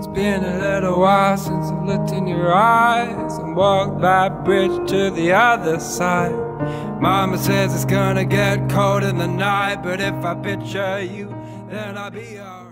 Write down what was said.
It's been a little while since I've looked in your eyes and walked that bridge to the other side. Mama says it's gonna get cold in the night, but if I picture you, then I'll be alright.